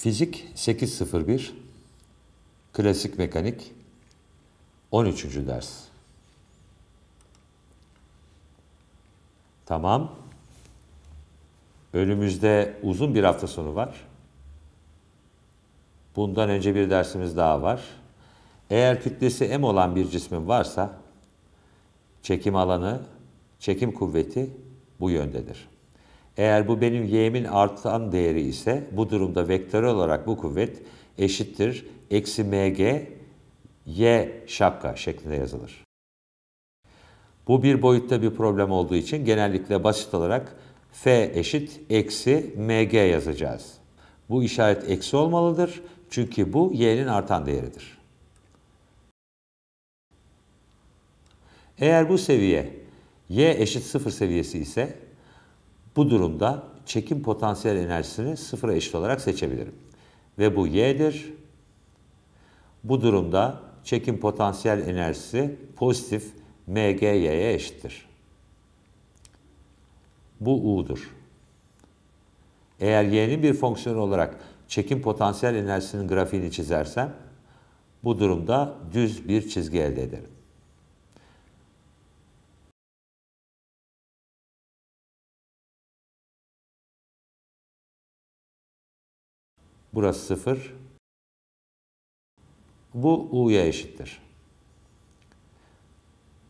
Fizik 801 Klasik Mekanik 13. ders. Tamam. Önümüzde uzun bir hafta sonu var. Bundan önce bir dersimiz daha var. Eğer kütlesi m olan bir cismin varsa çekim alanı, çekim kuvveti bu yöndedir. Eğer bu benim y'min artan değeri ise bu durumda vektörel olarak bu kuvvet eşittir eksi mg y şapka şeklinde yazılır. Bu bir boyutta bir problem olduğu için genellikle basit olarak f eşit eksi mg yazacağız. Bu işaret eksi olmalıdır çünkü bu y'nin artan değeridir. Eğer bu seviye y eşit sıfır seviyesi ise bu durumda çekim potansiyel enerjisini sıfıra eşit olarak seçebilirim. Ve bu y'dir. Bu durumda çekim potansiyel enerjisi pozitif mgy'ye eşittir. Bu u'dur. Eğer y'nin bir fonksiyonu olarak çekim potansiyel enerjisinin grafiğini çizersem bu durumda düz bir çizgi elde ederim. Burası 0. Bu U'ya eşittir.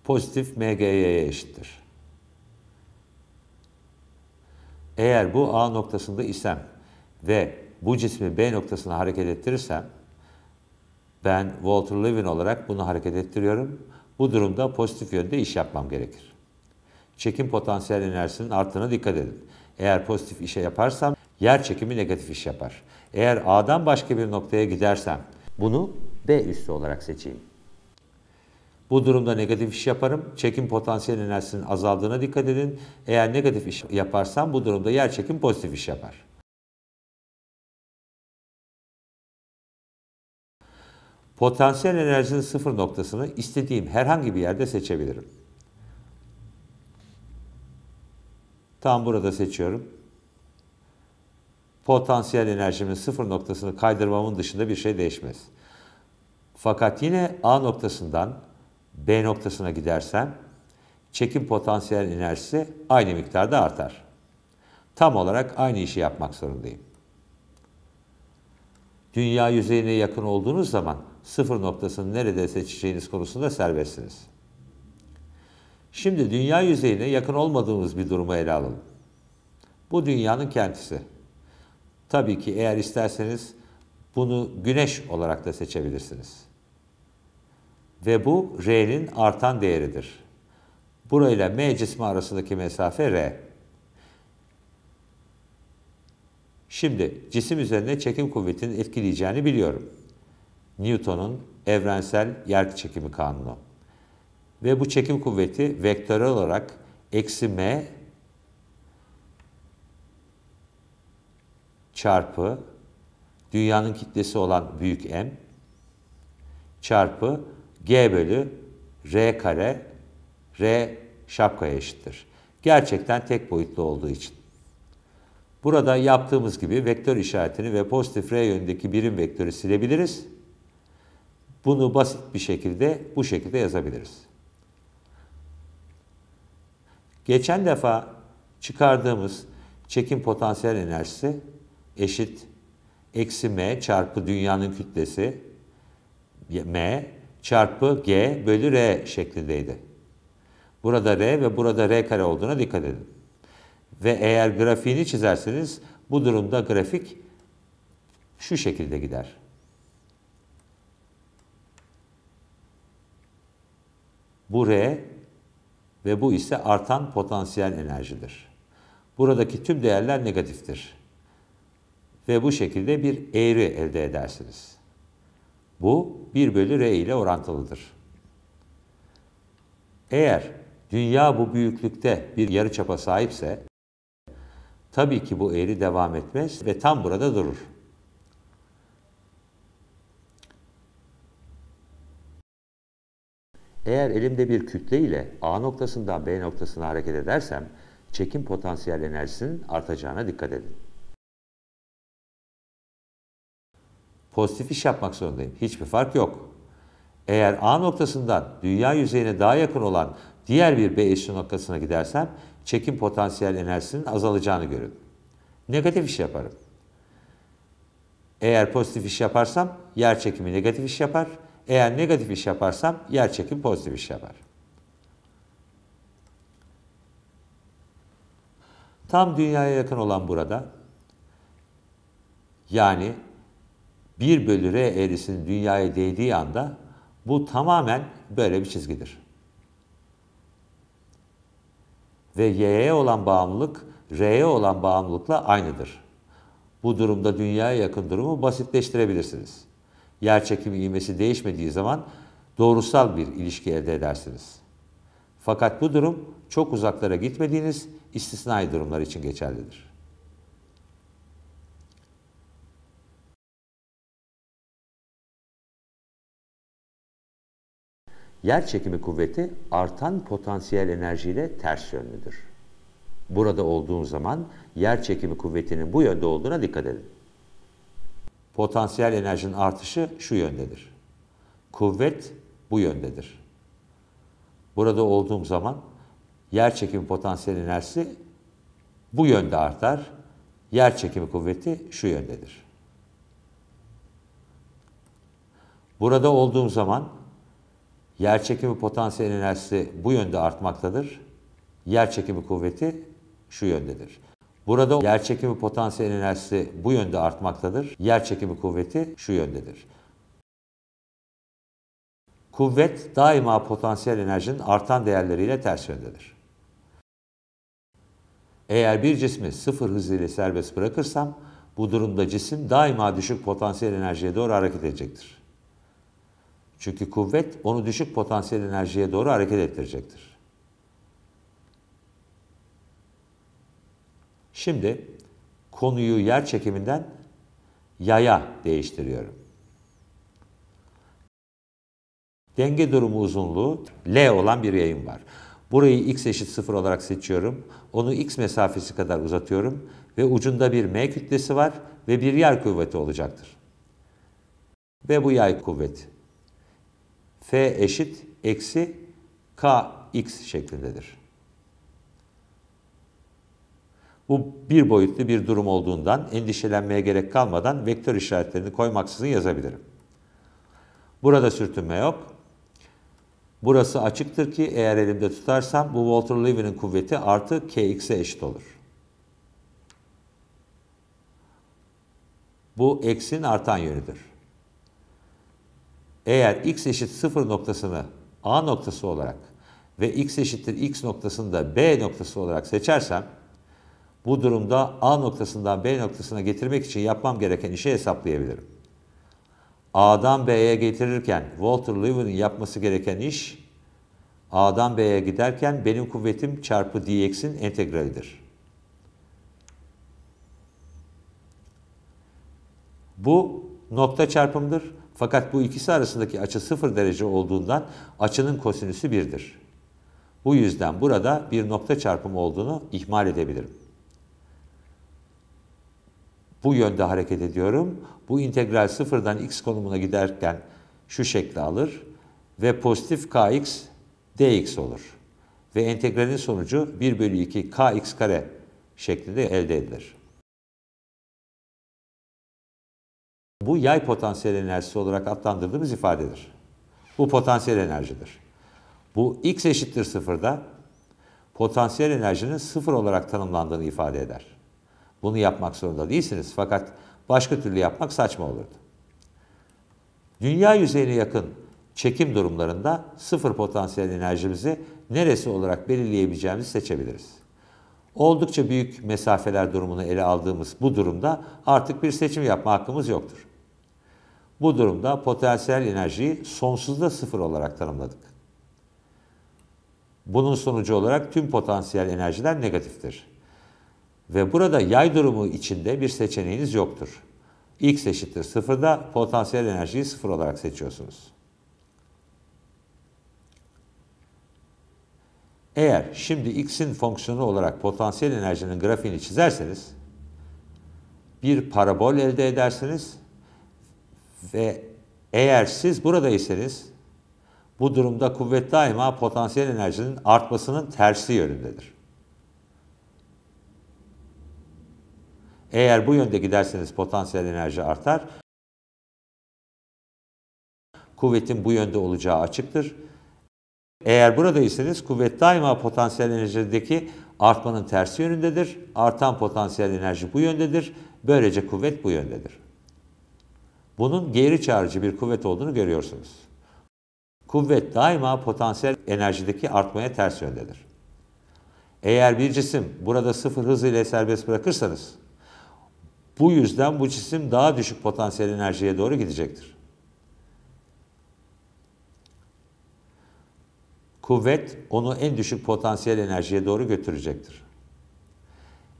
Pozitif MG'ye eşittir. Eğer bu A noktasında isem ve bu cismi B noktasına hareket ettirirsem ben Walter Levin olarak bunu hareket ettiriyorum. Bu durumda pozitif yönde iş yapmam gerekir. Çekim potansiyel enerjisinin arttığına dikkat edin. Eğer pozitif işe yaparsam yer çekimi negatif iş yapar. Eğer A'dan başka bir noktaya gidersem bunu B üssü olarak seçeyim. Bu durumda negatif iş yaparım. Çekim potansiyel enerjisinin azaldığına dikkat edin. Eğer negatif iş yaparsam bu durumda yer çekim pozitif iş yapar. Potansiyel enerjinin sıfır noktasını istediğim herhangi bir yerde seçebilirim. Tam burada seçiyorum. Potansiyel enerjimin sıfır noktasını kaydırmamın dışında bir şey değişmez. Fakat yine A noktasından B noktasına gidersem çekim potansiyel enerjisi aynı miktarda artar. Tam olarak aynı işi yapmak zorundayım. Dünya yüzeyine yakın olduğunuz zaman sıfır noktasını nerede seçeceğiniz konusunda serbestsiniz. Şimdi dünya yüzeyine yakın olmadığımız bir durumu ele alalım. Bu dünyanın kendisi. Tabii ki eğer isterseniz bunu güneş olarak da seçebilirsiniz. Ve bu R'nin artan değeridir. Burayla M cismi arasındaki mesafe R. Şimdi cisim üzerine çekim kuvvetinin etkileyeceğini biliyorum. Newton'un evrensel yer çekimi kanunu. Ve bu çekim kuvveti vektörel olarak eksi m çarpı dünyanın kitlesi olan büyük M çarpı G bölü R kare R şapkaya eşittir. Gerçekten tek boyutlu olduğu için. Burada yaptığımız gibi vektör işaretini ve pozitif R yönündeki birim vektörü silebiliriz. Bunu basit bir şekilde bu şekilde yazabiliriz. Geçen defa çıkardığımız çekim potansiyel enerjisi eşit eksi m çarpı dünyanın kütlesi m çarpı g bölü r şeklindeydi. Burada r ve burada r kare olduğuna dikkat edin. Ve eğer grafiğini çizerseniz bu durumda grafik şu şekilde gider. Bu R ve bu ise artan potansiyel enerjidir. Buradaki tüm değerler negatiftir. Ve bu şekilde bir eğri elde edersiniz. Bu 1 bölü R ile orantılıdır. Eğer dünya bu büyüklükte bir yarıçapa sahipse, tabii ki bu eğri devam etmez ve tam burada durur. Eğer elimde bir kütle ile A noktasından B noktasına hareket edersem çekim potansiyel enerjisinin artacağına dikkat edin. Pozitif iş yapmak zorundayım. Hiçbir fark yok. Eğer A noktasından dünya yüzeyine daha yakın olan diğer bir B eşi noktasına gidersem çekim potansiyel enerjisinin azalacağını görürüm. Negatif iş yaparım. Eğer pozitif iş yaparsam yer çekimi negatif iş yapar. Eğer negatif iş yaparsam yer çekim pozitif iş yapar. Tam dünyaya yakın olan burada yani 1 bölü R eğrisinin dünyaya değdiği anda bu tamamen böyle bir çizgidir. Ve Y'ye olan bağımlılık R'ye olan bağımlılıkla aynıdır. Bu durumda dünyaya yakın durumu basitleştirebilirsiniz. Yer çekimi ivmesi değişmediği zaman doğrusal bir ilişki elde edersiniz. Fakat bu durum çok uzaklara gitmediğiniz istisnai durumlar için geçerlidir. Yer çekimi kuvveti artan potansiyel enerjiyle ters yönlüdür. Burada olduğun zaman yer çekimi kuvvetinin bu yönde olduğuna dikkat edin. Potansiyel enerjinin artışı şu yöndedir. Kuvvet bu yöndedir. Burada olduğum zaman yer çekimi potansiyel enerjisi bu yönde artar. Yer çekimi kuvveti şu yöndedir. Burada olduğum zaman yer çekimi potansiyel enerjisi bu yönde artmaktadır. Yer çekimi kuvveti şu yöndedir. Burada yer çekimi potansiyel enerjisi bu yönde artmaktadır. Yer çekimi kuvveti şu yöndedir. Kuvvet daima potansiyel enerjinin artan değerleriyle ters yöndedir. Eğer bir cismi sıfır hız ile serbest bırakırsam bu durumda cisim daima düşük potansiyel enerjiye doğru hareket edecektir. Çünkü kuvvet onu düşük potansiyel enerjiye doğru hareket ettirecektir. Şimdi konuyu yer çekiminden yaya değiştiriyorum. Denge durumu uzunluğu L olan bir yayın var. Burayı x eşit 0 olarak seçiyorum. Onu x mesafesi kadar uzatıyorum ve ucunda bir m kütlesi var ve bir yer kuvveti olacaktır. Ve bu yay kuvveti. F eşit eksi kx şeklindedir. Bu bir boyutlu bir durum olduğundan endişelenmeye gerek kalmadan vektör işaretlerini koymaksızın yazabilirim. Burada sürtünme yok. Burası açıktır ki eğer elimde tutarsam bu Walter Levy'nin kuvveti artı kx'e eşit olur. Bu eksin artan yönüdür. Eğer x eşit 0 noktasını A noktası olarak ve x eşittir x noktasını da B noktası olarak seçersem bu durumda A noktasından B noktasına getirmek için yapmam gereken işi hesaplayabilirim. A'dan B'ye getirirken Walter Levy'nin yapması gereken iş A'dan B'ye giderken benim kuvvetim çarpı dx'in integralidir. Bu nokta çarpımdır. Fakat bu ikisi arasındaki açı 0 derece olduğundan açının kosinüsü 1'dir. Bu yüzden burada bir nokta çarpımı olduğunu ihmal edebilirim. Bu yönde hareket ediyorum. Bu integral sıfırdan x konumuna giderken şu şekli alır ve pozitif kx dx olur. Ve entegralin sonucu 1 bölü 2 kx kare şeklinde elde edilir. Bu yay potansiyel enerjisi olarak adlandırdığımız ifadedir. Bu potansiyel enerjidir. Bu x eşittir sıfırda potansiyel enerjinin sıfır olarak tanımlandığını ifade eder. Bunu yapmak zorunda değilsiniz fakat başka türlü yapmak saçma olurdu. Dünya yüzeyine yakın çekim durumlarında sıfır potansiyel enerjimizi neresi olarak belirleyebileceğimizi seçebiliriz. Oldukça büyük mesafeler durumunu ele aldığımız bu durumda artık bir seçim yapma hakkımız yoktur. Bu durumda potansiyel enerjiyi sonsuzda sıfır olarak tanımladık. Bunun sonucu olarak tüm potansiyel enerjiler negatiftir. Ve burada yay durumu içinde bir seçeneğiniz yoktur. X eşittir sıfırda potansiyel enerjiyi sıfır olarak seçiyorsunuz. Eğer şimdi x'in fonksiyonu olarak potansiyel enerjinin grafiğini çizerseniz bir parabol elde edersiniz Ve eğer siz buradaysanız bu durumda kuvvet daima potansiyel enerjinin artmasının tersi yönündedir. Eğer bu yönde giderseniz potansiyel enerji artar. Kuvvetin bu yönde olacağı açıktır. Eğer buradaysanız kuvvet daima potansiyel enerjideki artmanın tersi yönündedir. Artan potansiyel enerji bu yöndedir. Böylece kuvvet bu yöndedir. Bunun geri çağrıcı bir kuvvet olduğunu görüyorsunuz. Kuvvet daima potansiyel enerjideki artmaya ters yöndedir. Eğer bir cisim burada sıfır hız ile serbest bırakırsanız, bu yüzden bu cisim daha düşük potansiyel enerjiye doğru gidecektir. Kuvvet onu en düşük potansiyel enerjiye doğru götürecektir.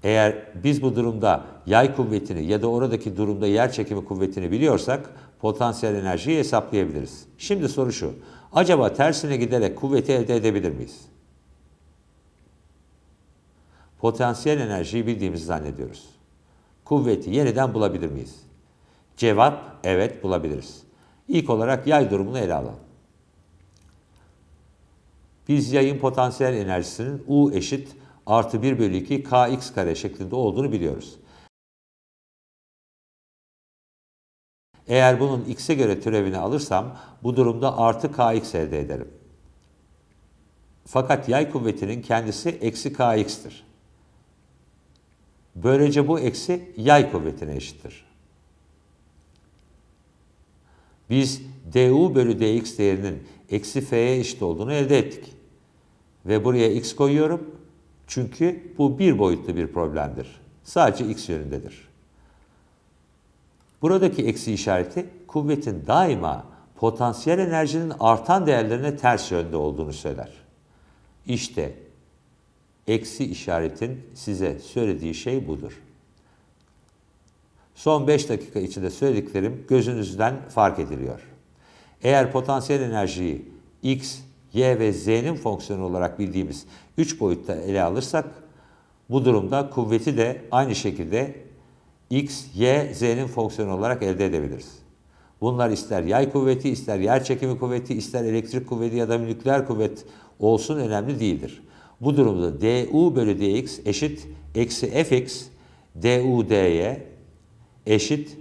Eğer biz bu durumda yay kuvvetini ya da oradaki durumda yer çekimi kuvvetini biliyorsak potansiyel enerjiyi hesaplayabiliriz. Şimdi soru şu. Acaba tersine giderek kuvveti elde edebilir miyiz? Potansiyel enerjiyi bildiğimizi zannediyoruz. Kuvveti yeniden bulabilir miyiz? Cevap evet bulabiliriz. İlk olarak yay durumunu ele alalım. Biz yayın potansiyel enerjisinin U eşit artı 1 bölü 2 kx kare şeklinde olduğunu biliyoruz. Eğer bunun x'e göre türevini alırsam bu durumda artı kx elde ederim. Fakat yay kuvvetinin kendisi eksi kx'tir. Böylece bu eksi yay kuvvetine eşittir. Biz du bölü dx değerinin eksi f'ye eşit olduğunu elde ettik. Ve buraya x koyuyorum. Çünkü bu bir boyutlu bir problemdir. Sadece x yönündedir. Buradaki eksi işareti kuvvetin daima potansiyel enerjinin artan değerlerine ters yönde olduğunu söyler. İşte eksi işaretin size söylediği şey budur. Son 5 dakika içinde söylediklerim gözünüzden fark ediliyor. Eğer potansiyel enerjiyi x, y ve z'nin fonksiyonu olarak bildiğimiz 3 boyutta ele alırsak bu durumda kuvveti de aynı şekilde x, y, z'nin fonksiyonu olarak elde edebiliriz. Bunlar ister yay kuvveti, ister yer çekimi kuvveti, ister elektrik kuvveti ya da nükleer kuvvet olsun önemli değildir. Bu durumda du bölü dx eşit eksi fx du dy eşit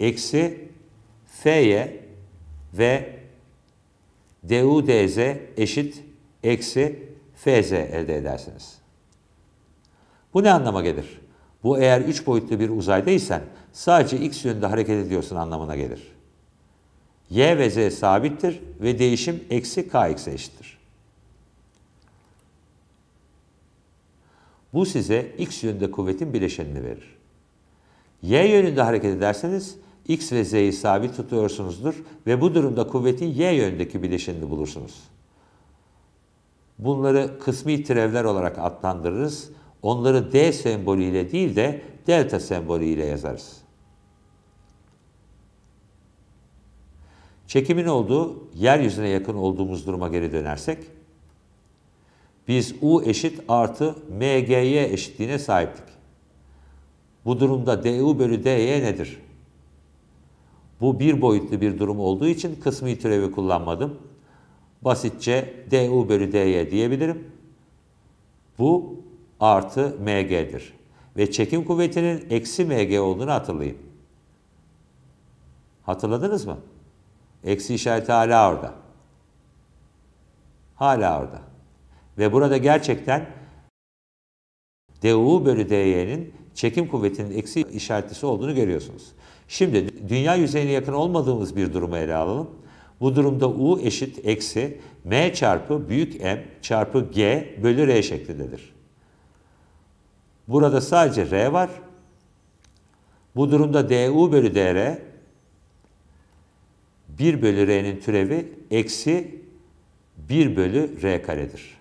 eksi fy ve du dz eşit eksi fz elde edersiniz. Bu ne anlama gelir? Bu eğer üç boyutlu bir uzaydaysan sadece x yönünde hareket ediyorsun anlamına gelir. y ve z sabittir ve değişim eksi kx'e eşittir. Bu size x yönünde kuvvetin bileşenini verir. Y yönünde hareket ederseniz x ve z'yi sabit tutuyorsunuzdur ve bu durumda kuvvetin y yönündeki bileşenini bulursunuz. Bunları kısmi türevler olarak adlandırırız. Onları D sembolüyle değil de delta sembolüyle yazarız. Çekimin olduğu, yeryüzüne yakın olduğumuz duruma geri dönersek, biz U eşit artı MGY eşitliğine sahiptik. Bu durumda DU bölü DY nedir? Bu bir boyutlu bir durum olduğu için kısmi türevi kullanmadım. Basitçe DU bölü DY diyebilirim. Bu artı MG'dir. Ve çekim kuvvetinin eksi MG olduğunu hatırlayın. Hatırladınız mı? Eksi işareti hala orada. Hala orada. Ve burada gerçekten du bölü dy'nin çekim kuvvetinin eksi işaretlisi olduğunu görüyorsunuz. Şimdi dünya yüzeyine yakın olmadığımız bir durumu ele alalım. Bu durumda u eşit eksi m çarpı büyük m çarpı g bölü r şeklindedir. Burada sadece r var. Bu durumda du bölü dr 1 bölü r'nin türevi eksi 1 bölü r karedir.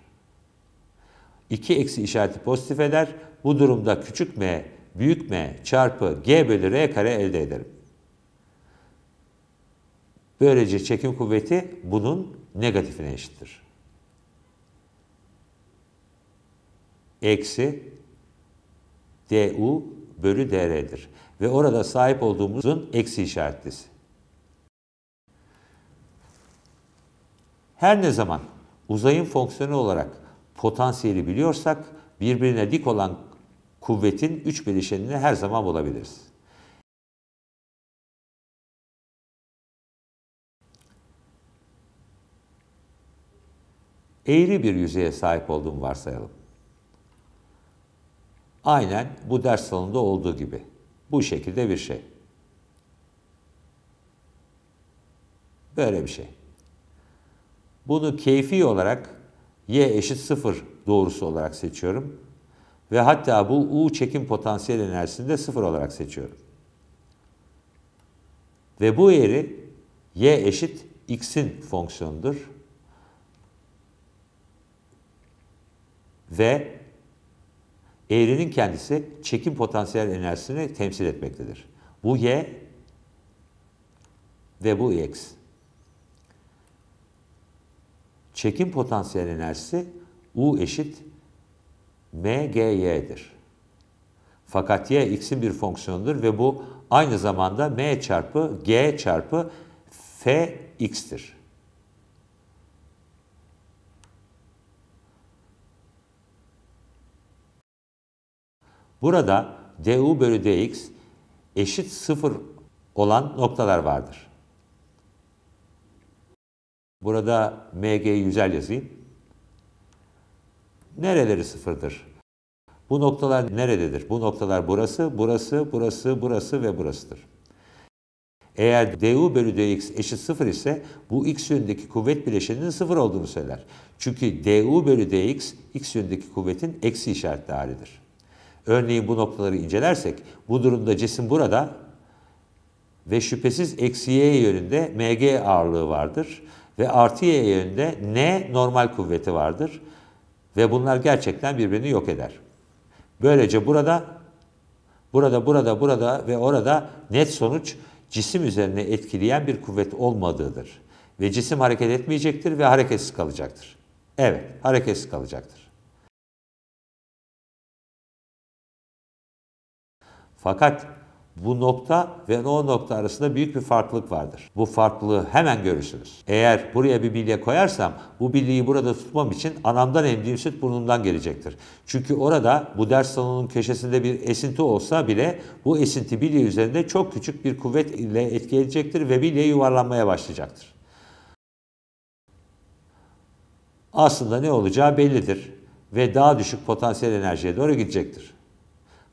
2 eksi işareti pozitif eder. Bu durumda küçük m, büyük m çarpı g bölü r kare elde ederim. Böylece çekim kuvveti bunun negatifine eşittir. Eksi du bölü dr'dir. Ve orada sahip olduğumuzun eksi işaretlisi. Her ne zaman uzayın fonksiyonu olarak potansiyeli biliyorsak birbirine dik olan kuvvetin üç bileşenini her zaman bulabiliriz. Eğri bir yüzeye sahip olduğumu varsayalım. Aynen bu ders salonunda olduğu gibi. Bu şekilde bir şey. Böyle bir şey. Bunu keyfi olarak y eşit sıfır doğrusu olarak seçiyorum. Ve hatta bu U çekim potansiyel enerjisini de sıfır olarak seçiyorum. Ve bu eğri y eşit x'in fonksiyonudur. Ve eğrinin kendisi çekim potansiyel enerjisini temsil etmektedir. Bu y ve bu x. Çekim potansiyel enerjisi U eşit mgy'dir. Fakat y x'in bir fonksiyonudur ve bu aynı zamanda m çarpı g çarpı f x'tir. Burada du bölü dx eşit sıfır olan noktalar vardır. Burada mg yüzel yazayım. Nereleri sıfırdır? Bu noktalar nerededir? Bu noktalar burası, burası, burası, burası ve burasıdır. Eğer du bölü dx eşit sıfır ise bu x yönündeki kuvvet bileşeninin sıfır olduğunu söyler. Çünkü du bölü dx x yönündeki kuvvetin eksi işaretli halidir. Örneğin bu noktaları incelersek bu durumda cisim burada ve şüphesiz eksi y yönünde mg ağırlığı vardır ve artı y yönünde n normal kuvveti vardır ve bunlar gerçekten birbirini yok eder. Böylece burada, burada, burada, burada ve orada net sonuç cisim üzerine etkileyen bir kuvvet olmadığıdır. Ve cisim hareket etmeyecektir ve hareketsiz kalacaktır. Evet, hareketsiz kalacaktır. Fakat bu nokta ve o nokta arasında büyük bir farklılık vardır. Bu farklılığı hemen görürsünüz. Eğer buraya bir bilye koyarsam bu bilyeyi burada tutmam için anamdan emdiğim süt burnumdan gelecektir. Çünkü orada bu ders salonunun köşesinde bir esinti olsa bile bu esinti bilye üzerinde çok küçük bir kuvvet ile etki edecektir ve bilye yuvarlanmaya başlayacaktır. Aslında ne olacağı bellidir ve daha düşük potansiyel enerjiye doğru gidecektir.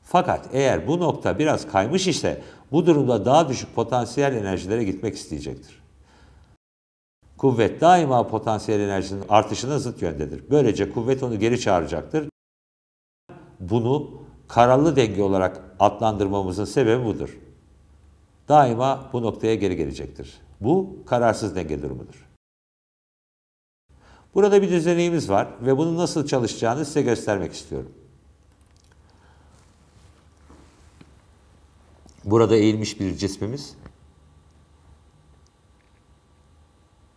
Fakat eğer bu nokta biraz kaymış ise bu durumda daha düşük potansiyel enerjilere gitmek isteyecektir. Kuvvet daima potansiyel enerjinin artışına zıt yöndedir. Böylece kuvvet onu geri çağıracaktır. Bunu kararlı denge olarak adlandırmamızın sebebi budur. Daima bu noktaya geri gelecektir. Bu kararsız denge durumudur. Burada bir düzenimiz var ve bunun nasıl çalışacağını size göstermek istiyorum. Burada eğilmiş bir cismimiz.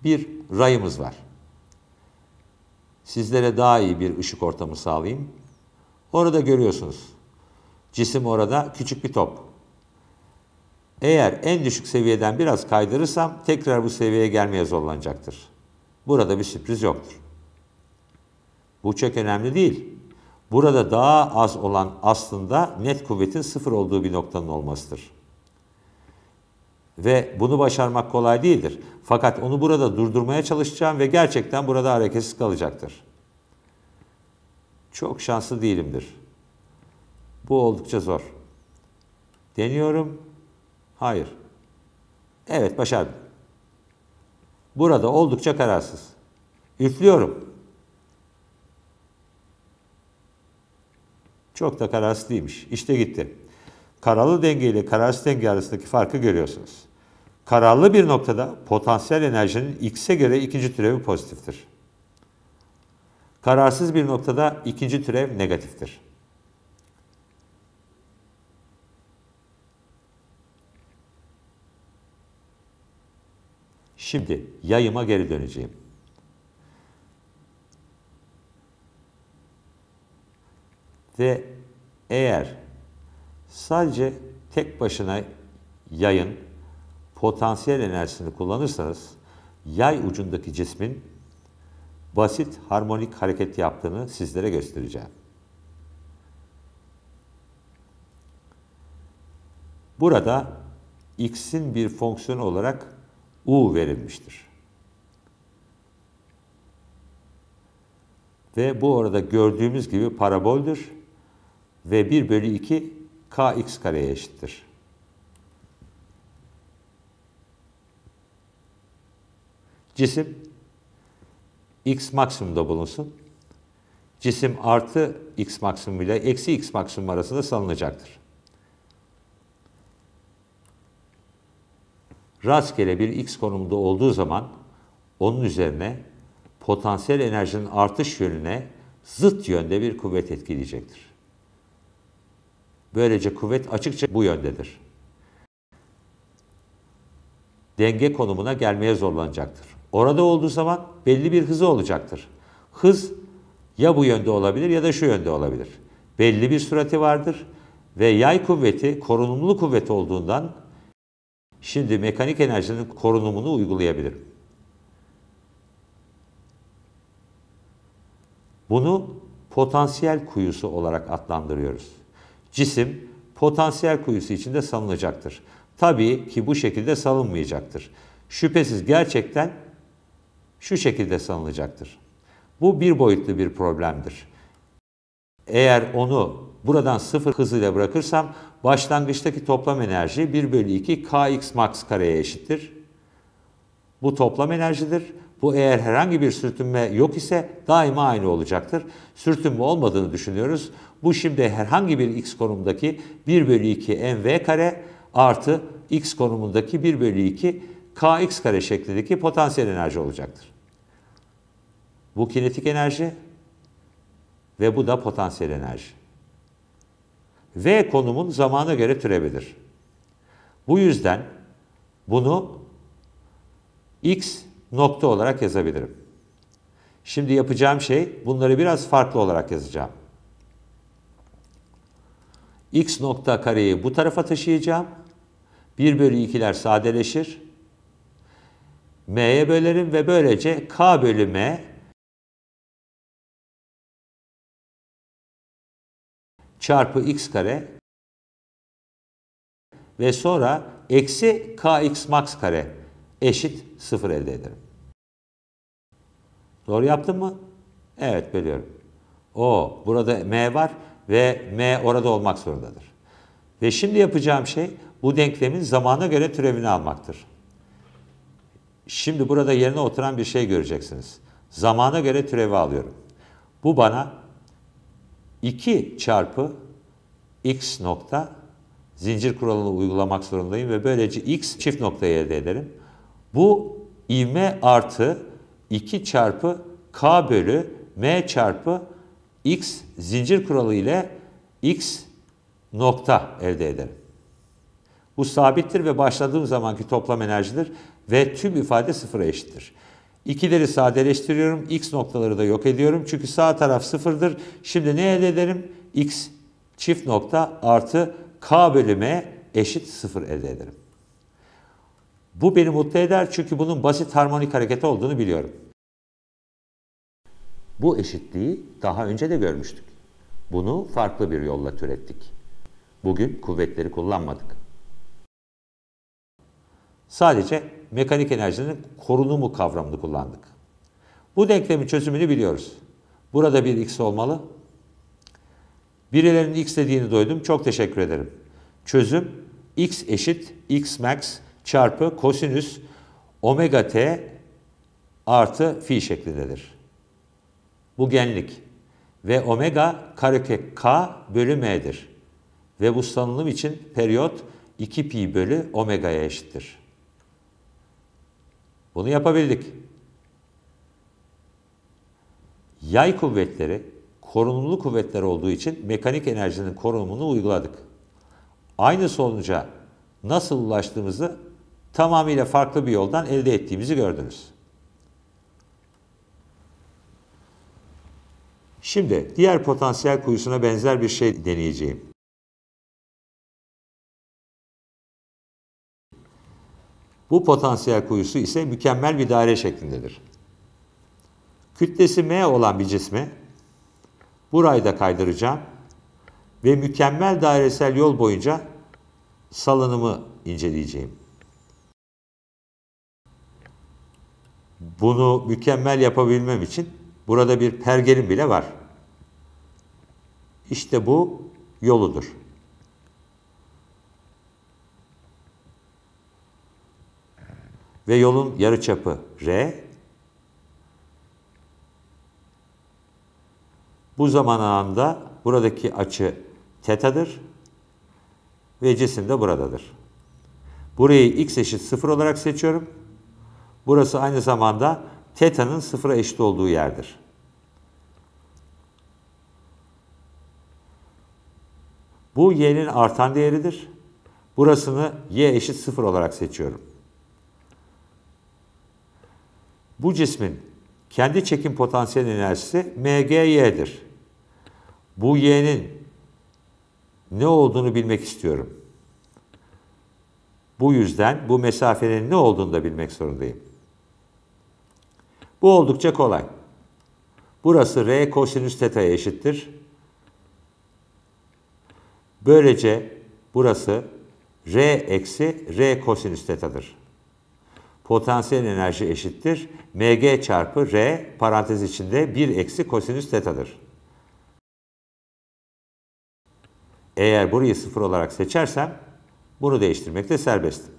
Bir rayımız var. Sizlere daha iyi bir ışık ortamı sağlayayım. Orada görüyorsunuz. Cisim orada küçük bir top. Eğer en düşük seviyeden biraz kaydırırsam tekrar bu seviyeye gelmeye zorlanacaktır. Burada bir sürpriz yoktur. Bu çok önemli değil. Burada daha az olan aslında net kuvvetin sıfır olduğu bir noktanın olmasıdır. Ve bunu başarmak kolay değildir. Fakat onu burada durdurmaya çalışacağım ve gerçekten burada hareketsiz kalacaktır. Çok şanslı değilimdir. Bu oldukça zor. Deniyorum. Hayır. Evet başardım. Burada oldukça kararsız. Üflüyorum. Çok da kararsız değilmiş. İşte gitti. Kararlı denge ile kararsız denge arasındaki farkı görüyorsunuz. Kararlı bir noktada potansiyel enerjinin x'e göre ikinci türevi pozitiftir. Kararsız bir noktada ikinci türev negatiftir. Şimdi yayıma geri döneceğim. Ve eğer sadece tek başına yayın potansiyel enerjisini kullanırsanız yay ucundaki cismin basit harmonik hareket yaptığını sizlere göstereceğim. Burada x'in bir fonksiyonu olarak u verilmiştir. Ve bu orada gördüğümüz gibi paraboldür ve 1 bölü 2 kx kareye eşittir. Cisim x maksimumda bulunsun. Cisim artı x maksimum ile eksi x maksimum arasında salınacaktır. Rastgele bir x konumunda olduğu zaman onun üzerine potansiyel enerjinin artış yönüne zıt yönde bir kuvvet etkileyecektir. Böylece kuvvet açıkça bu yöndedir. Denge konumuna gelmeye zorlanacaktır. Orada olduğu zaman belli bir hızı olacaktır. Hız ya bu yönde olabilir ya da şu yönde olabilir. Belli bir sürati vardır ve yay kuvveti korunumlu kuvvet olduğundan şimdi mekanik enerjinin korunumunu uygulayabilirim. Bunu potansiyel kuyusu olarak adlandırıyoruz. Cisim potansiyel kuyusu içinde salınacaktır. Tabii ki bu şekilde salınmayacaktır. Şüphesiz gerçekten şu şekilde sanılacaktır. Bu bir boyutlu bir problemdir. Eğer onu buradan sıfır hızıyla bırakırsam başlangıçtaki toplam enerji 1 bölü 2 kx max kareye eşittir. Bu toplam enerjidir. Bu eğer herhangi bir sürtünme yok ise daima aynı olacaktır. Sürtünme olmadığını düşünüyoruz. Bu şimdi herhangi bir x konumundaki 1 bölü 2 mv kare artı x konumundaki 1 bölü 2 kx kare şeklindeki potansiyel enerji olacaktır. Bu kinetik enerji ve bu da potansiyel enerji. V konumun zamana göre türevidir. Bu yüzden bunu x nokta olarak yazabilirim. Şimdi yapacağım şey bunları biraz farklı olarak yazacağım. X nokta kareyi bu tarafa taşıyacağım. 1 bölü 2'ler sadeleşir. m'ye bölerim ve böylece k bölü m çarpı x kare ve sonra eksi kx max kare eşit sıfır elde ederim. Doğru yaptım mı? Evet biliyorum. O burada m var ve m orada olmak zorundadır. Ve şimdi yapacağım şey bu denklemin zamana göre türevini almaktır. Şimdi burada yerine oturan bir şey göreceksiniz. Zamana göre türevi alıyorum. Bu bana 2 çarpı x nokta zincir kuralını uygulamak zorundayım ve böylece x çift noktayı elde ederim. Bu ivme artı 2 çarpı k bölü m çarpı x zincir kuralı ile x nokta elde ederim. Bu sabittir ve başladığım zamanki toplam enerjidir ve tüm ifade sıfıra eşittir. İkileri sadeleştiriyorum. X noktaları da yok ediyorum. Çünkü sağ taraf sıfırdır. Şimdi ne elde ederim? X çift nokta artı K bölüme eşit sıfır elde ederim. Bu beni mutlu eder çünkü bunun basit harmonik hareket olduğunu biliyorum. Bu eşitliği daha önce de görmüştük. Bunu farklı bir yolla türettik. Bugün kuvvetleri kullanmadık. Sadece mekanik enerjinin korunumu kavramını kullandık. Bu denklemin çözümünü biliyoruz. Burada bir x olmalı. Birilerinin x dediğini duydum. Çok teşekkür ederim. Çözüm x eşit x max çarpı kosinüs omega t artı fi şeklindedir. Bu genlik ve omega karekök k bölü m'dir. Ve bu sanılım için periyot 2 pi bölü omega'ya eşittir. Bunu yapabildik. Yay kuvvetleri korunumlu kuvvetler olduğu için mekanik enerjinin korunumunu uyguladık. Aynı sonuca nasıl ulaştığımızı tamamıyla farklı bir yoldan elde ettiğimizi gördünüz. Şimdi diğer potansiyel kuyusuna benzer bir şey deneyeceğim. Bu potansiyel kuyusu ise mükemmel bir daire şeklindedir. Kütlesi m olan bir cismi burayı da kaydıracağım ve mükemmel dairesel yol boyunca salınımı inceleyeceğim. Bunu mükemmel yapabilmem için burada bir pergelim bile var. İşte bu yoludur. Ve yolun yarıçapı R. Bu zaman anında buradaki açı tetadır ve cisim de buradadır. Burayı x eşit 0 olarak seçiyorum. Burası aynı zamanda teta'nın sıfıra eşit olduğu yerdir. Bu y'nin artan değeridir. Burasını y eşit 0 olarak seçiyorum. Bu cismin kendi çekim potansiyel enerjisi mgy'dir. Bu y'nin ne olduğunu bilmek istiyorum. Bu yüzden bu mesafenin ne olduğunu da bilmek zorundayım. Bu oldukça kolay. Burası r kosinüs teta'ya eşittir. Böylece burası r eksi r kosinüs teta'dır. Potansiyel enerji eşittir. mg çarpı r parantez içinde 1 eksi kosinüs teta'dır. Eğer burayı sıfır olarak seçersem bunu değiştirmekte serbestim.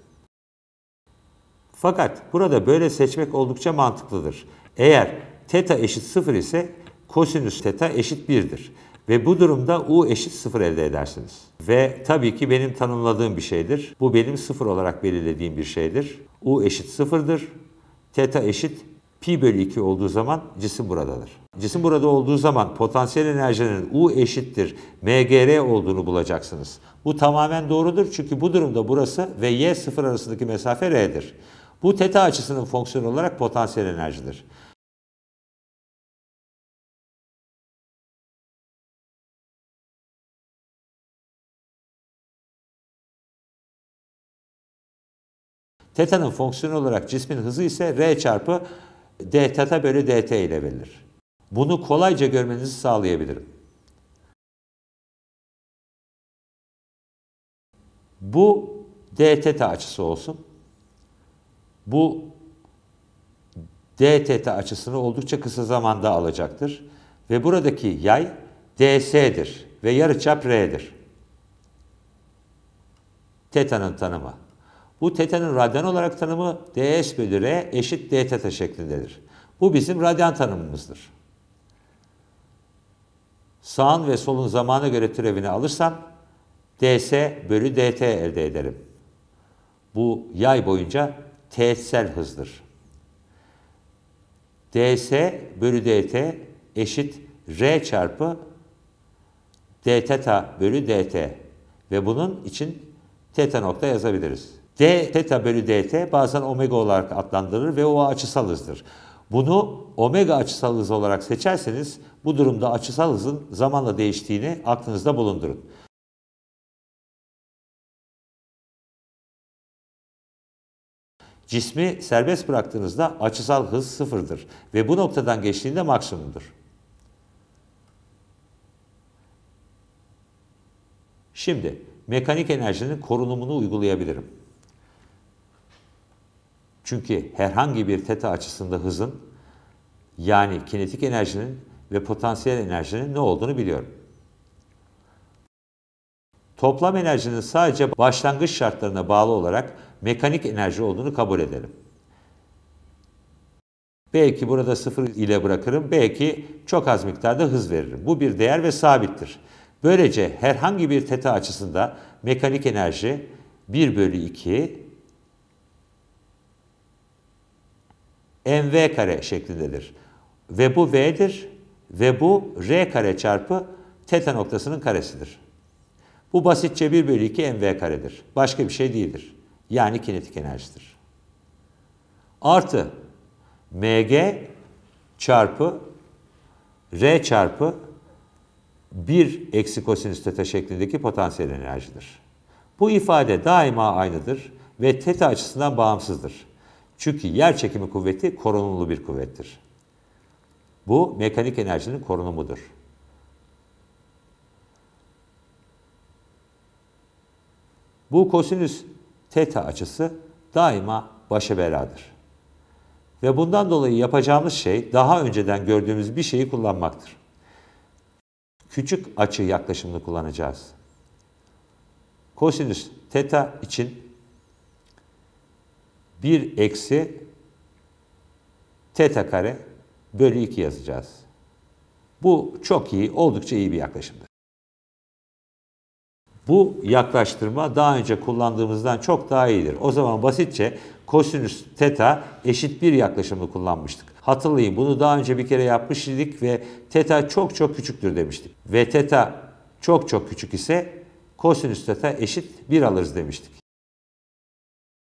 Fakat burada böyle seçmek oldukça mantıklıdır. Eğer teta eşit 0 ise kosinüs teta eşit 1'dir. Ve bu durumda u eşit 0 elde edersiniz. Ve tabii ki benim tanımladığım bir şeydir. Bu benim 0 olarak belirlediğim bir şeydir. u eşit 0'dır. Teta eşit pi bölü 2 olduğu zaman cisim buradadır. Cisim burada olduğu zaman potansiyel enerjinin U eşittir mgr olduğunu bulacaksınız. Bu tamamen doğrudur çünkü bu durumda burası ve y sıfır arasındaki mesafe r'dir. Bu teta açısının fonksiyonu olarak potansiyel enerjidir. Teta'nın fonksiyonu olarak cismin hızı ise r çarpı d teta bölü dt ile verilir. Bunu kolayca görmenizi sağlayabilirim. Bu d teta açısı olsun. Bu d teta açısını oldukça kısa zamanda alacaktır. Ve buradaki yay ds'dir ve yarıçap r'dir. Teta'nın tanımı. Bu teta'nın radyan olarak tanımı ds bölü r eşit d teta şeklindedir. Bu bizim radyan tanımımızdır. Sağın ve solun zamana göre türevini alırsam ds bölü dt elde ederim. Bu yay boyunca teğetsel hızdır. ds bölü dt eşit r çarpı d teta bölü dt ve bunun için teta nokta yazabiliriz. D teta bölü dt bazen omega olarak adlandırılır ve o açısal hızdır. Bunu omega açısal hız olarak seçerseniz bu durumda açısal hızın zamanla değiştiğini aklınızda bulundurun. Cismi serbest bıraktığınızda açısal hız sıfırdır ve bu noktadan geçtiğinde maksimumdur. Şimdi mekanik enerjinin korunumunu uygulayabilirim. Çünkü herhangi bir teta açısında hızın yani kinetik enerjinin ve potansiyel enerjinin ne olduğunu biliyorum. Toplam enerjinin sadece başlangıç şartlarına bağlı olarak mekanik enerji olduğunu kabul edelim. Belki burada sıfır ile bırakırım, belki çok az miktarda hız veririm. Bu bir değer ve sabittir. Böylece herhangi bir teta açısında mekanik enerji 1 bölü 2 mv kare şeklindedir. Ve bu v'dir ve bu r kare çarpı teta noktasının karesidir. Bu basitçe 1 bölü 2 mv karedir. Başka bir şey değildir. Yani kinetik enerjidir. Artı mg çarpı r çarpı 1 eksi kosinüs teta şeklindeki potansiyel enerjidir. Bu ifade daima aynıdır ve teta açısından bağımsızdır. Çünkü yer çekimi kuvveti korunumlu bir kuvvettir. Bu mekanik enerjinin korunumudur. Bu kosinüs teta açısı daima başa beladır. Ve bundan dolayı yapacağımız şey daha önceden gördüğümüz bir şeyi kullanmaktır. Küçük açı yaklaşımını kullanacağız. Kosinüs teta için 1 eksi teta kare bölü 2 yazacağız. Bu çok iyi, oldukça iyi bir yaklaşımdır. Bu yaklaştırma daha önce kullandığımızdan çok daha iyidir. O zaman basitçe kosinüs teta eşit bir yaklaşımı kullanmıştık. Hatırlayın bunu daha önce bir kere yapmış idik ve teta çok çok küçüktür demiştik. Ve teta çok çok küçük ise kosinüs teta eşit 1 alırız demiştik.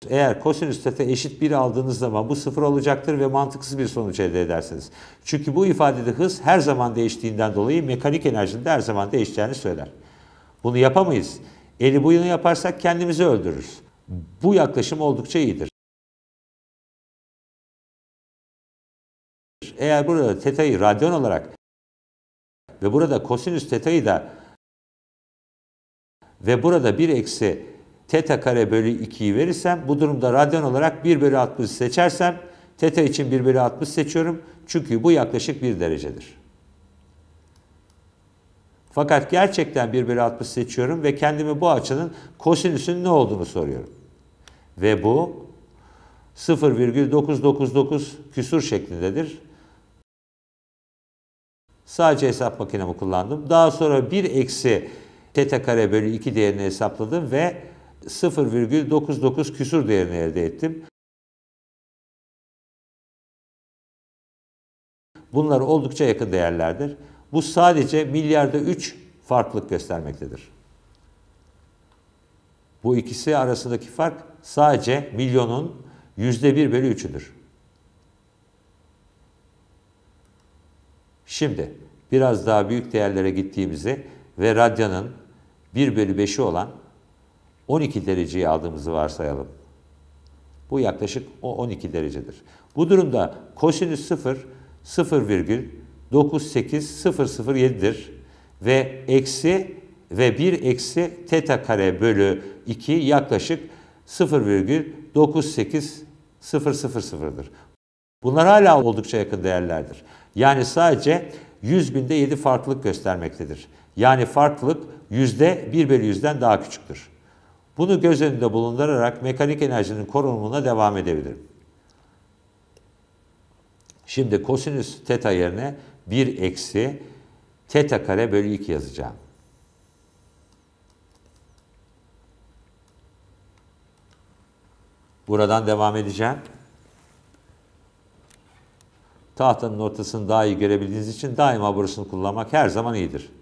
Eğer kosinüs teta eşit 1 aldığınız zaman bu sıfır olacaktır ve mantıksız bir sonuç elde edersiniz. Çünkü bu ifadede hız her zaman değiştiğinden dolayı mekanik enerjinin de her zaman değişeceğini söyler. Bunu yapamayız. Eli bu yana yaparsak kendimizi öldürürüz. Bu yaklaşım oldukça iyidir. Eğer burada teta'yı radyan olarak ve burada kosinüs teta'yı da ve burada 1 eksi teta kare bölü 2'yi verirsem bu durumda radyan olarak 1 bölü 60 seçersem teta için 1 bölü 60 seçiyorum. Çünkü bu yaklaşık 1 derecedir. Fakat gerçekten 1 bölü 60 seçiyorum ve kendime bu açının kosinüsün ne olduğunu soruyorum. Ve bu 0,999 küsur şeklindedir. Sadece hesap makinemi kullandım. Daha sonra 1 eksi teta kare bölü 2 değerini hesapladım ve 0,99 küsur değerini elde ettim. Bunlar oldukça yakın değerlerdir. Bu sadece milyarda 3 farklılık göstermektedir. Bu ikisi arasındaki fark sadece milyonun yüzde bir bölü üçüdür. Şimdi biraz daha büyük değerlere gittiğimizi ve radyanın 1 bölü 5'i olan 12 dereceyi aldığımızı varsayalım. Bu yaklaşık o 12 derecedir. Bu durumda kosinüs 0 0,98007'dir ve eksi ve 1 eksi teta kare bölü 2 yaklaşık 0,98000'dır. Bunlar hala oldukça yakın değerlerdir. Yani sadece 100 binde 7 farklılık göstermektedir. Yani farklılık yüzde 1 bölü 100'den daha küçüktür. Bunu göz önünde bulundurarak mekanik enerjinin korunumuna devam edebilirim. Şimdi kosinüs teta yerine 1 eksi teta kare bölü 2 yazacağım. Buradan devam edeceğim. Tahtanın ortasını daha iyi görebildiğiniz için daima burasını kullanmak her zaman iyidir.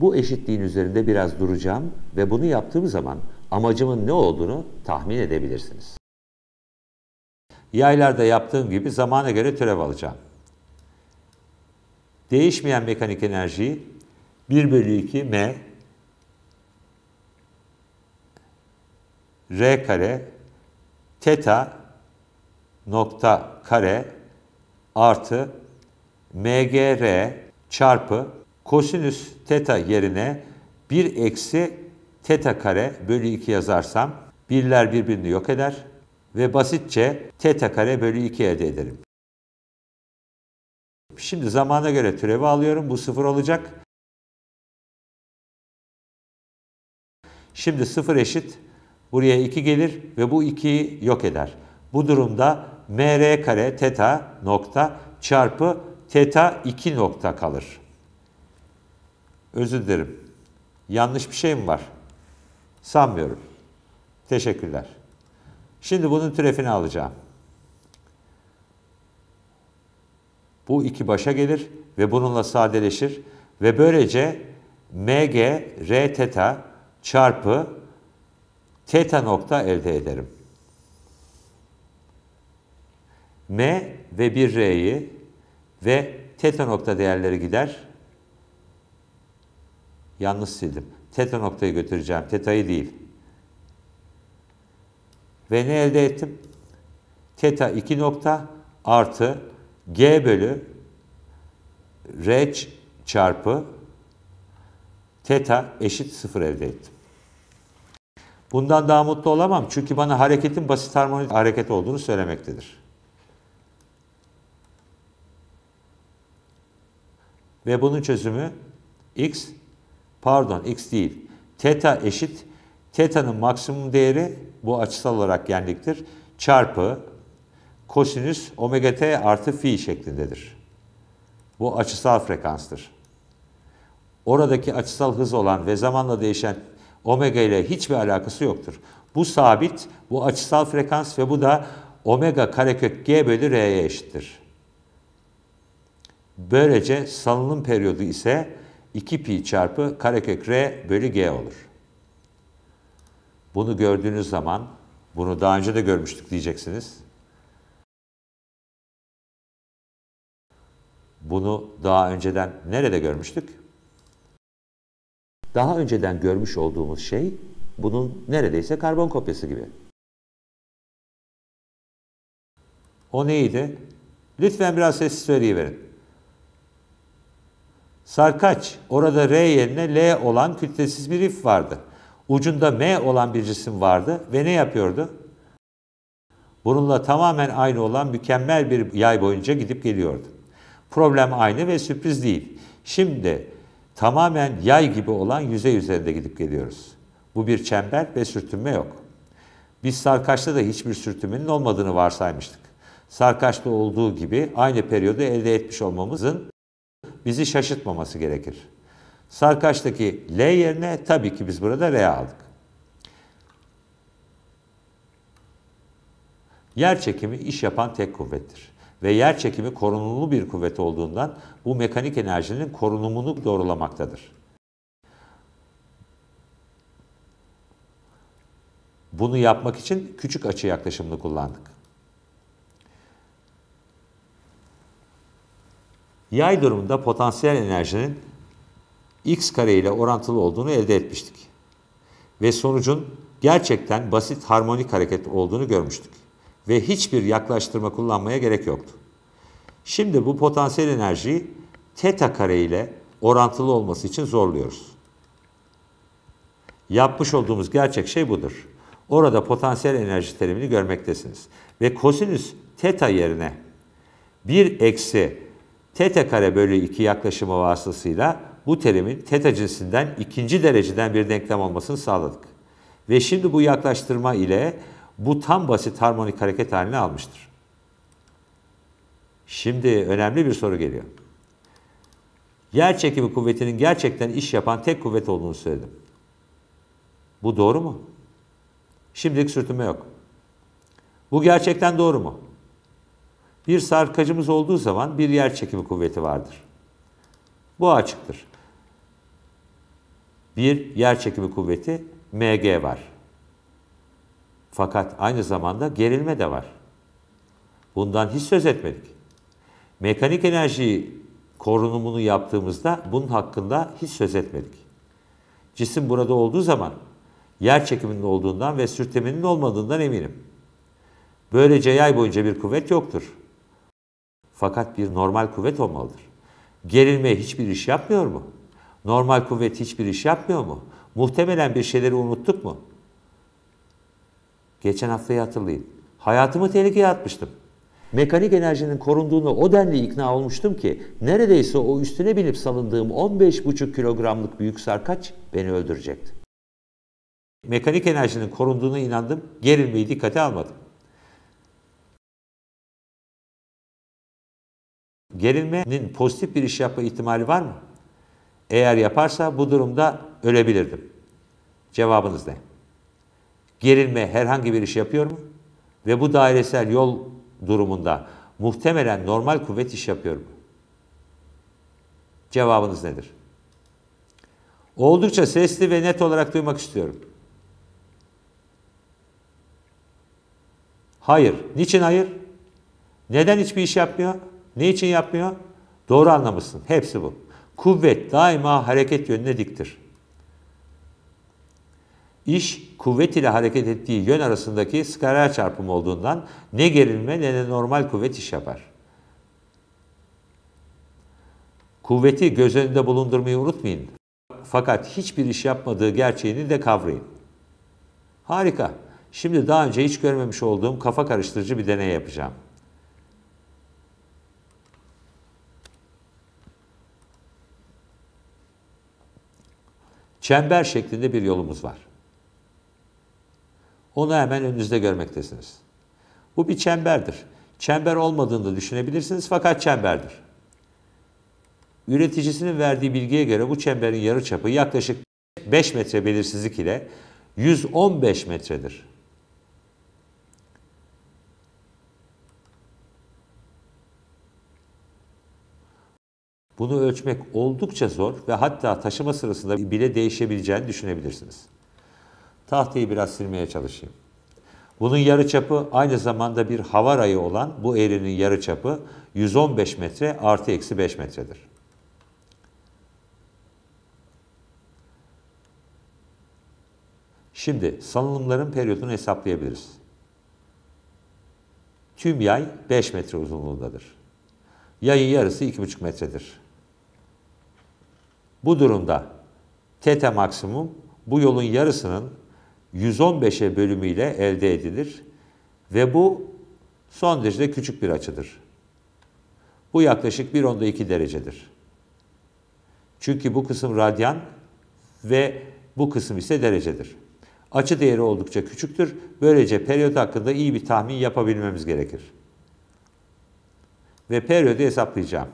Bu eşitliğin üzerinde biraz duracağım ve bunu yaptığım zaman amacımın ne olduğunu tahmin edebilirsiniz. Yaylarda yaptığım gibi zamana göre türev alacağım. Değişmeyen mekanik enerjiyi 1 bölü 2 m r kare teta nokta kare artı mgr çarpı kosinüs teta yerine 1 eksi teta kare bölü 2 yazarsam birler birbirini yok eder ve basitçe teta kare bölü 2 elde ederim. Şimdi zamana göre türevi alıyorum. Bu sıfır olacak. Şimdi sıfır eşit. Buraya 2 gelir ve bu 2'yi yok eder. Bu durumda mr kare teta nokta çarpı teta 2 nokta kalır. Özür dilerim. Yanlış bir şey mi var? Sanmıyorum. Teşekkürler. Şimdi bunun türefini alacağım. Bu iki başa gelir ve bununla sadeleşir ve böylece mg r teta çarpı teta nokta elde ederim. m ve bir r'yi ve teta nokta değerleri gider. Yanlış sildim. Teta noktayı götüreceğim. Teta'yı değil. Ve ne elde ettim? Teta 2 nokta artı G bölü R çarpı teta eşit 0 elde ettim. Bundan daha mutlu olamam çünkü bana hareketin basit harmonik hareket olduğunu söylemektedir. Ve bunun çözümü x, pardon x değil, teta eşit, teta'nın maksimum değeri bu açısal olarak genliktir, çarpı kosinüs omega t artı fi şeklindedir. Bu açısal frekanstır. Oradaki açısal hız olan ve zamanla değişen omega ile hiçbir alakası yoktur. Bu sabit, bu açısal frekans ve bu da omega karekök g bölü r'ye eşittir. Böylece salınım periyodu ise 2 pi çarpı karekök r bölü g olur. Bunu gördüğünüz zaman, bunu daha önce de görmüştük diyeceksiniz. Bunu daha önceden nerede görmüştük? Daha önceden görmüş olduğumuz şey bunun neredeyse karbon kopyası gibi. O neydi? Lütfen biraz sessiz söyleyiverin. Sarkaç, orada R yerine L olan kütlesiz bir if vardı. Ucunda M olan bir cisim vardı ve ne yapıyordu? Bununla tamamen aynı olan mükemmel bir yay boyunca gidip geliyordu. Problem aynı ve sürpriz değil. Şimdi tamamen yay gibi olan yüzey üzerinde gidip geliyoruz. Bu bir çember ve sürtünme yok. Biz Sarkaç'ta da hiçbir sürtünmenin olmadığını varsaymıştık. Sarkaç'ta olduğu gibi aynı periyodu elde etmiş olmamızın bizi şaşırtmaması gerekir. Sarkaç'taki L yerine tabii ki biz burada R aldık. Yer çekimi iş yapan tek kuvvettir ve yer çekimi korunumlu bir kuvvet olduğundan bu mekanik enerjinin korunumunu doğrulamaktadır. Bunu yapmak için küçük açı yaklaşımını kullandık. Yay durumunda potansiyel enerjinin x kare ile orantılı olduğunu elde etmiştik. Ve sonucun gerçekten basit harmonik hareket olduğunu görmüştük ve hiçbir yaklaştırma kullanmaya gerek yoktu. Şimdi bu potansiyel enerjiyi teta kare ile orantılı olması için zorluyoruz. Yapmış olduğumuz gerçek şey budur. Orada potansiyel enerji terimini görmektesiniz. Ve kosinüs teta yerine 1 eksi teta kare bölü 2 yaklaşımı vasıtasıyla bu terimin teta cinsinden ikinci dereceden bir denklem olmasını sağladık. Ve şimdi bu yaklaştırma ile bu tam basit harmonik hareket haline almıştır. Şimdi önemli bir soru geliyor. Yer çekimi kuvvetinin gerçekten iş yapan tek kuvvet olduğunu söyledim. Bu doğru mu? Şimdilik sürtünme yok. Bu gerçekten doğru mu? Bir sarkacımız olduğu zaman bir yer çekimi kuvveti vardır. Bu açıktır. Bir yer çekimi kuvveti mg var. Fakat aynı zamanda gerilme de var. Bundan hiç söz etmedik. Mekanik enerji korunumunu yaptığımızda bunun hakkında hiç söz etmedik. Cisim burada olduğu zaman yer çekiminin olduğundan ve sürtünmenin olmadığından eminim. Böylece yay boyunca bir kuvvet yoktur. Fakat bir normal kuvvet olmalıdır. Gerilme hiçbir iş yapmıyor mu? Normal kuvvet hiçbir iş yapmıyor mu? Muhtemelen bir şeyleri unuttuk mu? Geçen haftayı hatırlayın. Hayatımı tehlikeye atmıştım. Mekanik enerjinin korunduğunu o denli ikna olmuştum ki neredeyse o üstüne binip salındığım 15,5 kilogramlık büyük sarkaç beni öldürecekti. Mekanik enerjinin korunduğuna inandım, gerilmeyi dikkate almadım. Gerilmenin pozitif bir iş yapma ihtimali var mı? Eğer yaparsa bu durumda ölebilirdim. Cevabınız ne? Gerilme herhangi bir iş yapıyor mu? Ve bu dairesel yol durumunda muhtemelen normal kuvvet iş yapıyor mu? Cevabınız nedir? Oldukça sesli ve net olarak duymak istiyorum. Hayır. Niçin hayır? Neden hiçbir iş yapmıyor? Ne için yapmıyor? Doğru anlamışsın. Hepsi bu. Kuvvet daima hareket yönüne diktir. İş kuvvet ile hareket ettiği yön arasındaki skaler çarpımı olduğundan ne gerilme ne de normal kuvvet iş yapar. Kuvveti göz önünde bulundurmayı unutmayın. Fakat hiçbir iş yapmadığı gerçeğini de kavrayın. Harika. Şimdi daha önce hiç görmemiş olduğum kafa karıştırıcı bir deney yapacağım. Çember şeklinde bir yolumuz var. Onu hemen önünüzde görmektesiniz. Bu bir çemberdir. Çember olmadığını da düşünebilirsiniz fakat çemberdir. Üreticisinin verdiği bilgiye göre bu çemberin yarıçapı yaklaşık 5 metre belirsizlik ile 115 metredir. Bunu ölçmek oldukça zor ve hatta taşıma sırasında bile değişebileceğini düşünebilirsiniz. Tahtayı biraz silmeye çalışayım. Bunun yarıçapı aynı zamanda bir hava rayı olan bu eğrinin yarıçapı 115 metre artı eksi 5 metredir. Şimdi salınımların periyodunu hesaplayabiliriz. Tüm yay 5 metre uzunluğundadır. Yayın yarısı 2,5 metredir. Bu durumda teta maksimum bu yolun yarısının 115'e bölümüyle elde edilir ve bu son derece küçük bir açıdır. Bu yaklaşık 1.2 derecedir. Çünkü bu kısım radyan ve bu kısım ise derecedir. Açı değeri oldukça küçüktür. Böylece periyot hakkında iyi bir tahmin yapabilmemiz gerekir. Ve periyodu hesaplayacağım.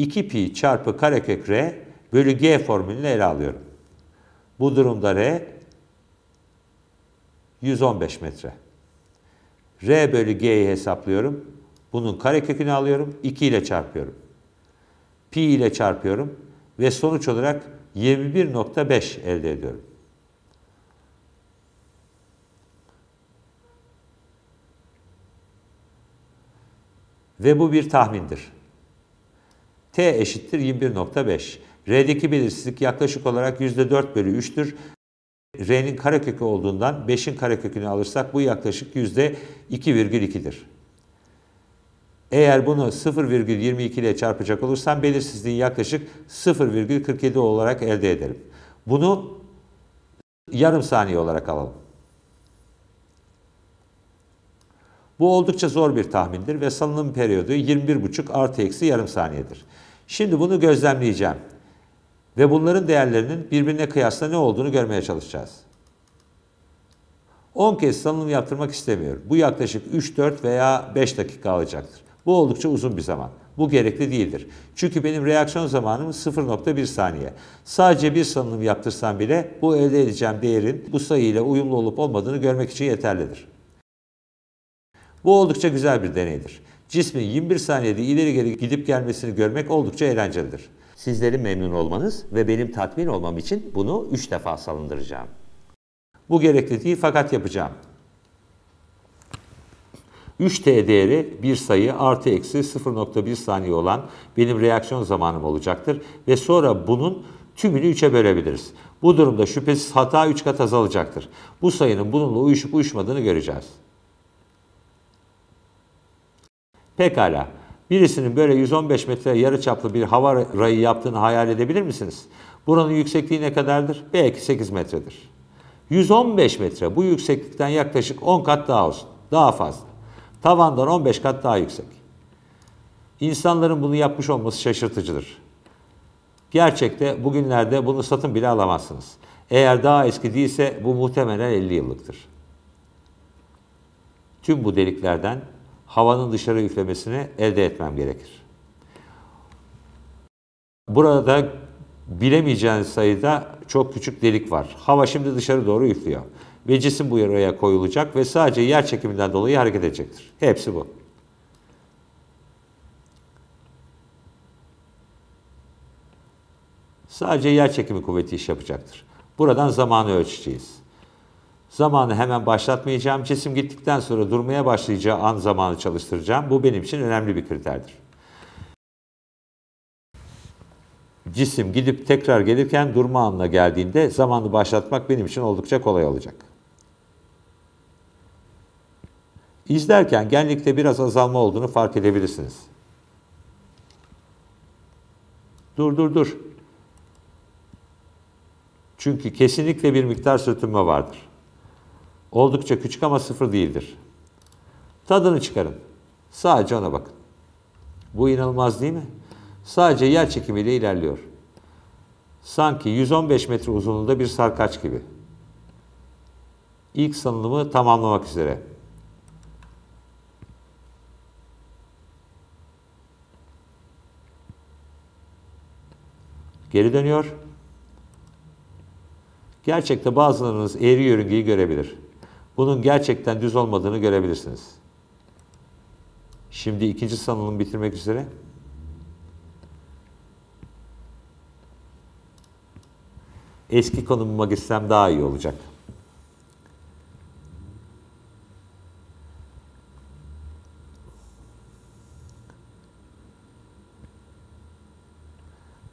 2 pi çarpı karekök r bölü g formülünü ele alıyorum. Bu durumda r 115 metre. r bölü g'yi hesaplıyorum. Bunun karekökünü alıyorum. 2 ile çarpıyorum. Pi ile çarpıyorum. Ve sonuç olarak 21.5 elde ediyorum. Ve bu bir tahmindir. T eşittir 21.5. R'deki belirsizlik yaklaşık olarak %4 bölü 3'tür. R'nin karekökü olduğundan 5'in karekökünü alırsak bu yaklaşık %2,2'dir. Eğer bunu 0,22 ile çarpacak olursam belirsizliği yaklaşık 0,47 olarak elde ederim. Bunu yarım saniye olarak alalım. Bu oldukça zor bir tahmindir ve salınım periyodu 21,5 artı eksi yarım saniyedir. Şimdi bunu gözlemleyeceğim. Ve bunların değerlerinin birbirine kıyasla ne olduğunu görmeye çalışacağız. 10 kez salınım yaptırmak istemiyorum. Bu yaklaşık 3, 4 veya 5 dakika alacaktır. Bu oldukça uzun bir zaman. Bu gerekli değildir. Çünkü benim reaksiyon zamanım 0.1 saniye. Sadece bir salınım yaptırsam bile bu elde edeceğim değerin bu sayı ile uyumlu olup olmadığını görmek için yeterlidir. Bu oldukça güzel bir deneydir. Cismin 21 saniyede ileri geri gidip gelmesini görmek oldukça eğlencelidir. Sizlerin memnun olmanız ve benim tatmin olmam için bunu 3 defa salındıracağım. Bu gerekli değil fakat yapacağım. 3t değeri bir sayı artı eksi 0.1 saniye olan benim reaksiyon zamanım olacaktır ve sonra bunun tümünü 3'e bölebiliriz. Bu durumda şüphesiz hata 3 kat azalacaktır. Bu sayının bununla uyuşup uyuşmadığını göreceğiz. Pekala. Birisinin böyle 115 metre yarı çaplı bir hava rayı yaptığını hayal edebilir misiniz? Buranın yüksekliği ne kadardır? Belki 8 metredir. 115 metre bu yükseklikten yaklaşık 10 kat daha uzun. Daha fazla. Tavandan 15 kat daha yüksek. İnsanların bunu yapmış olması şaşırtıcıdır. Gerçekte bugünlerde bunu satın bile alamazsınız. Eğer daha eski değilse bu muhtemelen 50 yıllıktır. Tüm bu deliklerden havanın dışarı üflemesini elde etmem gerekir. Burada bilemeyeceğiniz sayıda çok küçük delik var. Hava şimdi dışarı doğru üflüyor. Ve cisim bu yere koyulacak ve sadece yer çekiminden dolayı hareket edecektir. Hepsi bu. Sadece yer çekimi kuvveti iş yapacaktır. Buradan zamanı ölçeceğiz. Zamanı hemen başlatmayacağım. Cisim gittikten sonra durmaya başlayacağı an zamanı çalıştıracağım. Bu benim için önemli bir kriterdir. cisim gidip tekrar gelirken durma anına geldiğinde zamanı başlatmak benim için oldukça kolay olacak. İzlerken genlikte biraz azalma olduğunu fark edebilirsiniz. Dur dur dur. Çünkü kesinlikle bir miktar sürtünme vardır. Oldukça küçük ama sıfır değildir. Tadını çıkarın. Sadece ona bakın. Bu inanılmaz değil mi? Sadece yer çekimiyle ilerliyor. Sanki 115 metre uzunluğunda bir sarkaç gibi. İlk salınımı tamamlamak üzere. Geri dönüyor. Gerçekte bazılarınız eğri yörüngeyi görebilir. Bunun gerçekten düz olmadığını görebilirsiniz. Şimdi ikinci sanılımı bitirmek üzere. Eski konumuma gitsem daha iyi olacak.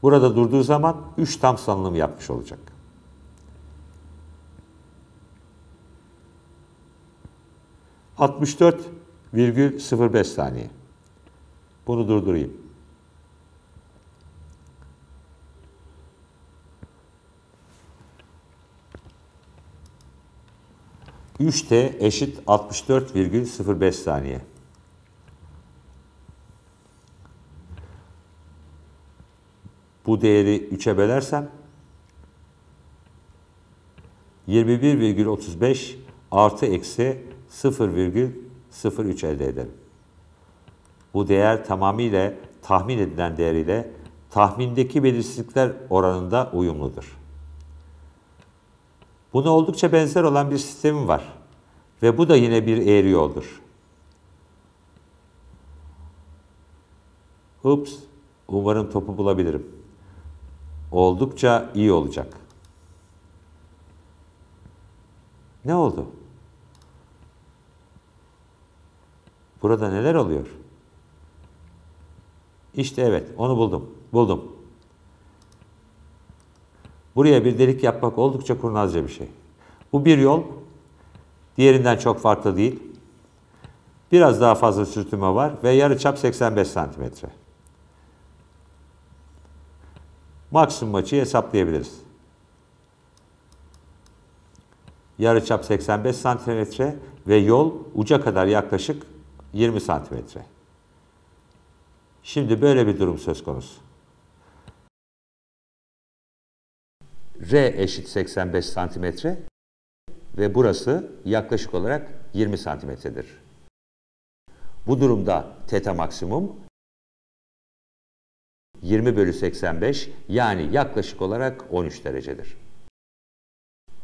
Burada durduğu zaman 3 tam sanılım yapmış olacak. ...64,05 saniye. Bunu durdurayım. Üç T eşit 64,05 saniye. Bu değeri 3'e bölersem 21,35 artı eksi 0,03 elde ederim. Bu değer tamamıyla tahmin edilen değeriyle tahmindeki belirsizlikler oranında uyumludur. Buna oldukça benzer olan bir sistemim var. Ve bu da yine bir eğri yoldur. Ups, umarım topu bulabilirim. Oldukça iyi olacak. Ne oldu? Burada neler oluyor? İşte evet, onu buldum. Buldum. Buraya bir delik yapmak oldukça kurnazca bir şey. Bu bir yol, diğerinden çok farklı değil. Biraz daha fazla sürtünme var ve yarıçap 85 santimetre. Maksimum açıyı hesaplayabiliriz. Yarıçap 85 santimetre ve yol uca kadar yaklaşık 20 santimetre. Şimdi böyle bir durum söz konusu. R eşit 85 santimetre ve burası yaklaşık olarak 20 santimetredir. Bu durumda teta maksimum 20 bölü 85 yani yaklaşık olarak 13 derecedir.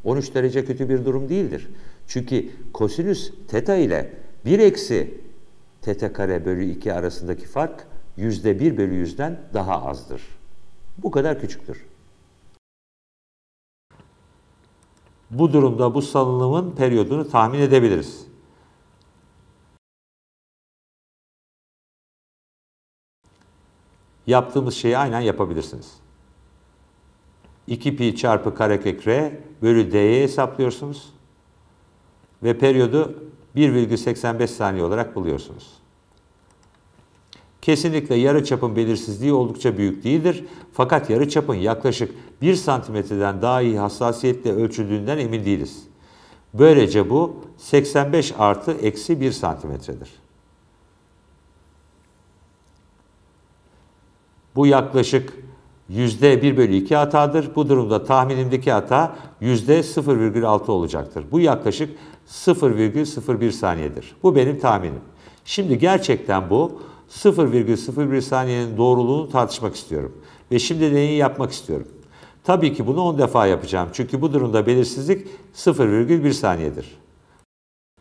13 derece kötü bir durum değildir. Çünkü kosinüs teta ile 1 eksi teta kare bölü 2 arasındaki fark yüzde 1 bölü 100'den daha azdır. Bu kadar küçüktür. Bu durumda bu salınımın periyodunu tahmin edebiliriz. Yaptığımız şeyi aynen yapabilirsiniz. 2 pi çarpı karekök r bölü d'ye hesaplıyorsunuz. Ve periyodu 1,85 saniye olarak buluyorsunuz. Kesinlikle yarı çapın belirsizliği oldukça büyük değildir. Fakat yarı çapın yaklaşık 1 santimetreden daha iyi hassasiyetle ölçüldüğünden emin değiliz. Böylece bu 85 artı eksi 1 santimetredir. Bu yaklaşık yüzde 1 bölü 2 hatadır. Bu durumda tahminimdeki hata yüzde 0,6 olacaktır. Bu yaklaşık 0,01 saniyedir. Bu benim tahminim. Şimdi gerçekten bu 0,01 saniyenin doğruluğunu tartışmak istiyorum. Ve şimdi deneyi yapmak istiyorum. Tabii ki bunu 10 defa yapacağım. Çünkü bu durumda belirsizlik 0,1 saniyedir.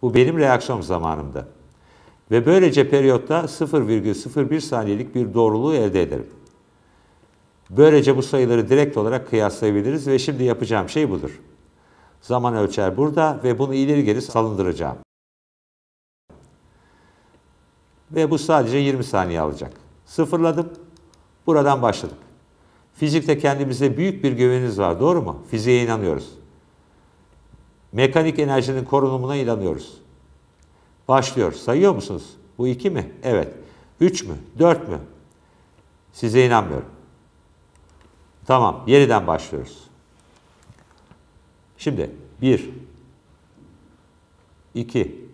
Bu benim reaksiyon zamanımda. Ve böylece periyotta 0,01 saniyelik bir doğruluğu elde ederim. Böylece bu sayıları direkt olarak kıyaslayabiliriz ve şimdi yapacağım şey budur. Zaman ölçer burada ve bunu ileri geri salındıracağım. Ve bu sadece 20 saniye alacak. Sıfırladım. Buradan başladık. Fizikte kendimize büyük bir güvenimiz var. Doğru mu? Fiziğe inanıyoruz. Mekanik enerjinin korunumuna inanıyoruz. Başlıyor. Sayıyor musunuz? Bu iki mi? Evet. Üç mü? Dört mü? Size inanmıyorum. Tamam. Yeniden başlıyoruz. Şimdi bir, iki,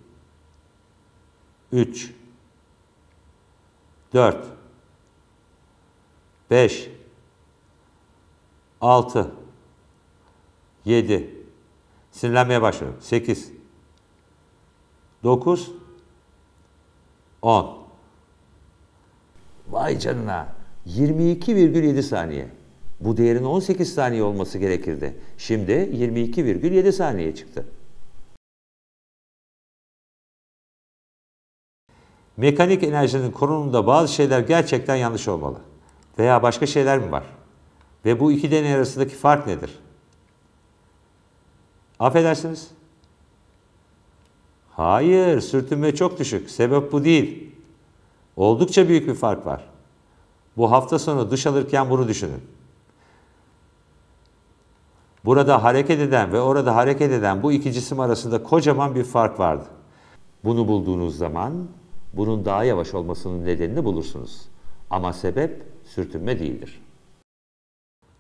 üç, dört, beş, altı, yedi, sinirlenmeye başlıyorum. Sekiz, dokuz, on. Vay canına. 22,7 saniye. Bu değerin 18 saniye olması gerekirdi. Şimdi 22,7 saniye çıktı. Mekanik enerjinin korunumunda bazı şeyler gerçekten yanlış olmalı. Veya başka şeyler mi var? Ve bu iki deney arasındaki fark nedir? Affedersiniz. Hayır, sürtünme çok düşük. Sebep bu değil. Oldukça büyük bir fark var. Bu hafta sonu duş alırken bunu düşünün. Burada hareket eden ve orada hareket eden bu iki cisim arasında kocaman bir fark vardı. Bunu bulduğunuz zaman bunun daha yavaş olmasının nedenini bulursunuz. Ama sebep sürtünme değildir.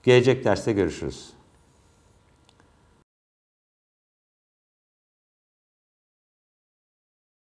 Gelecek derste görüşürüz.